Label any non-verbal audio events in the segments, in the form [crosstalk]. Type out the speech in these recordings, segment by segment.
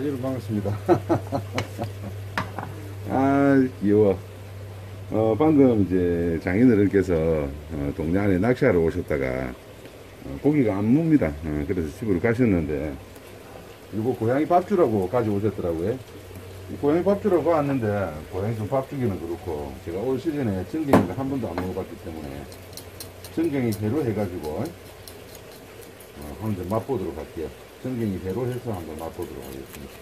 여러분 반갑습니다. [laughs] 아 귀여워. 어, 방금 이제 장인어른께서 어, 동네 안에 낚시하러 오셨다가 어, 고기가 안 묵니다. 어, 그래서 집으로 가셨는데 이거 고양이 밥 주라고 가져오셨더라고요. 이 고양이 밥 주라고 왔는데 고양이 좀 밥 주기는 그렇고 제가 올 시즌에 전갱이를 한 번도 안 먹어봤기 때문에 전갱이 회로 해가지고 어, 한번 맛보도록 할게요. 전갱이 회로 해서 한번 맛보도록 하겠습니다.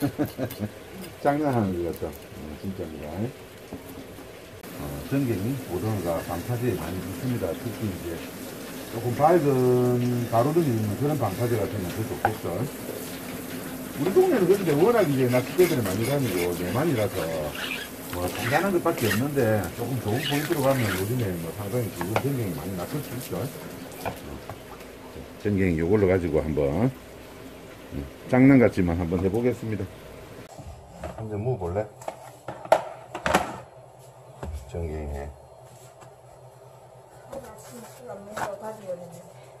[laughs] 장난하는 것 같죠? 어, 진짜입니다. 어, 전갱이 오징어가 방파제에 많이 있습니다. 특히 이제 조금 밝은 가로등이 있는 그런 방파제 같으면 더 좋겠죠. 우리 동네는 그런데 워낙 이제 낚시대들이 많이 다니고 내만이라서 뭐 간단한 것밖에 없는데 조금 좋은 포인트로 가면 요즘에 뭐 상당히 좋은 전갱이 많이 낚을 수 있죠. 전갱이 요걸로 가지고 한번 음, 장난 같지만 한번 해보겠습니다. 한잔 먹어볼래? 전갱이.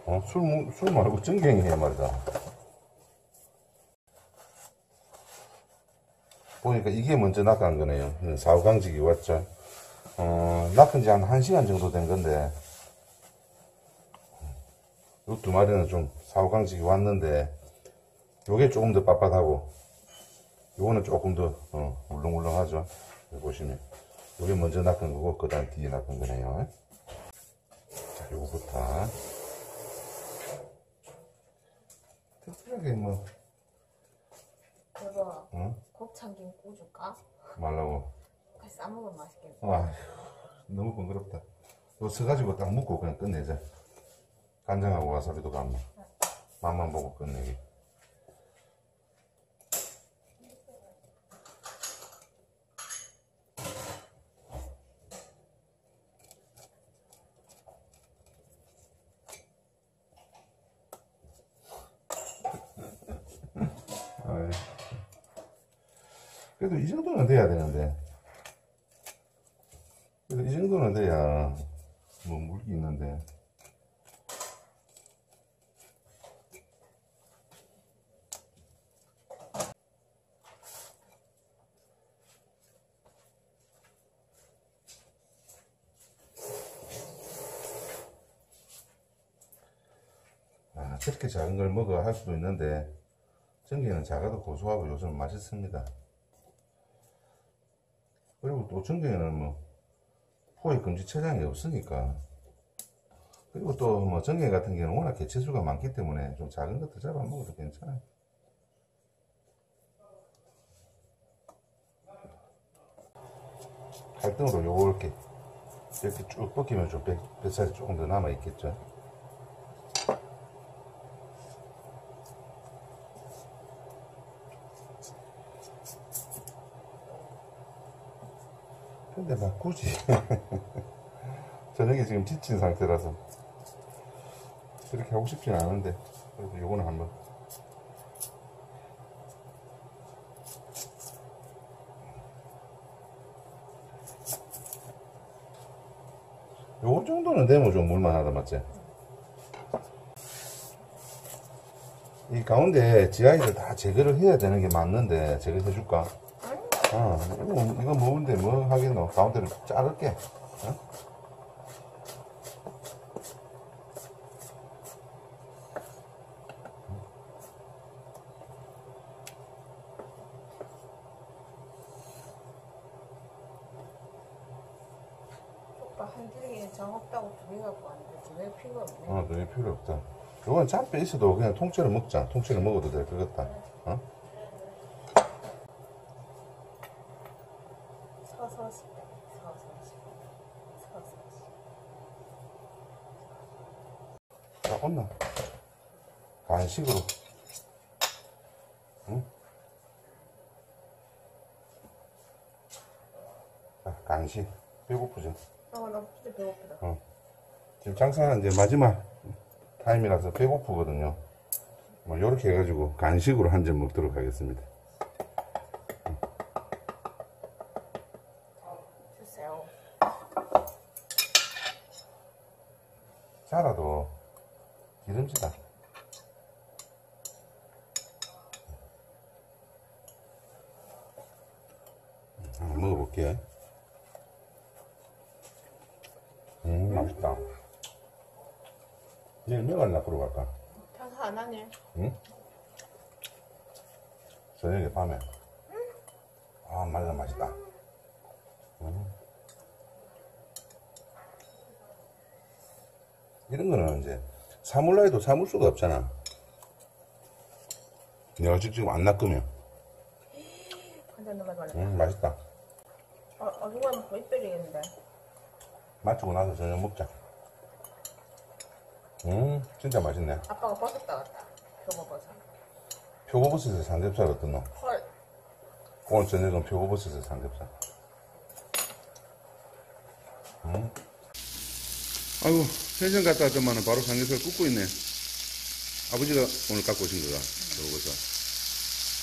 어, 술, 무- 술 말고 전갱이 해 말이다. 보니까 이게 먼저 낚은 거네요. 음, 사후강직이 왔죠. 어, 낚은 지한 1시간 정도 된 건데, 요두 마리는 좀 사후강직이 왔는데, 요게 조금 더 빳빳하고, 요거는 조금 더, 어, 물렁물렁하죠. 여기 보시면. 요게 먼저 낚은 거고, 그 다음 뒤에 낚은 거네요. 자, 요거부터. 특별하게 뭐, 여보, 응? 곱창 김 구워줄까? 말라고. 같이 싸먹으면 맛있겠다. 아, 너무 번거롭다. 이거 서가지고 딱 묶고 그냥 끝내자. 간장하고 와사비도 감면 맛만 보고 끝내기. 그래도 이 정도는 돼야 되는데. 그래도 이 정도는 돼야 뭐 물기 있는데. 저렇게 작은 걸 먹어 할 수도 있는데, 전기는 작아도 고소하고 요즘 맛있습니다. 그리고 또 전갱에는 뭐 포획 금지 체장이 없으니까 그리고 또 뭐 전갱 같은 경우는 워낙 개체수가 많기 때문에 좀 작은 것도 잡아 먹어도 괜찮아요. 갈등으로 요렇게 이렇게 쭉 벗기면 좀 뱃, 뱃살이 조금 더 남아 있겠죠. 근데 막 굳이 [laughs] 저녁에 지금 지친 상태라서 그렇게 하고 싶진 않은데 그래도 요거는 한번 요 정도는 되면 좀 물만하다 맞지? 이 가운데 지하에서 다 제거를 해야 되는 게 맞는데 제거해 줄까? 어, 이거, 이거 먹는데 뭐 하겠노? 가운데를 자를게. 어? 오빠 한 줄기 정 없다고 두개 갖고 왔는데 두개 필요 없네. 어, 너희 필요 없다. 이건 잡혀 있어도 그냥 통째로 먹자. 통째로 먹어도 될 것 같다. 어? 서서시 빼. 서서시. 서서시. 자, 온나. 간식으로. 응? 자, 간식. 배고프죠? 어, 나 진짜 배고프다. 지금 장사는 이제 마지막 타임이라서 배고프거든요. 뭐, 요렇게 해가지고 간식으로 한 점 먹도록 하겠습니다. 자라도 기름지다. 음, 한번 먹어볼게. 음, 맛있다. 내일 명월나 보러 갈까? 장사 안 하네. 응? 저녁에 밤에. 아, 말라 맛있다. 음. 이런 거는 이제 사물라 해도 사물 수가 없잖아. 내가 지금 안 낚으면. 음, 맛있다. 어, 어중간하면 거의 빼리겠는데. 마치고 나서 저녁 먹자. 음, 진짜 맛있네. 아빠가 버섯 따왔다. 표고버섯. 표고버섯에 삼겹살 어떤 놈? 헐. 오늘 저녁은 표고버섯에 삼겹살. 음. 아이고, pension 갔다 왔더만은 바로 삼겹살 굽고 있네. 아버지가 오늘 갖고 오신 거가, 표고버섯.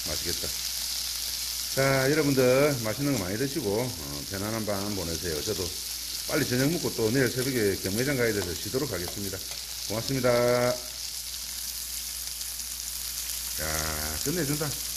맛있겠다. 자, 여러분들 맛있는 거 많이 드시고, 어, 편안한 밤 보내세요. 저도 빨리 저녁 먹고 또 내일 새벽에 경매장 가야 돼서 쉬도록 하겠습니다. 고맙습니다. 야, 끝내준다.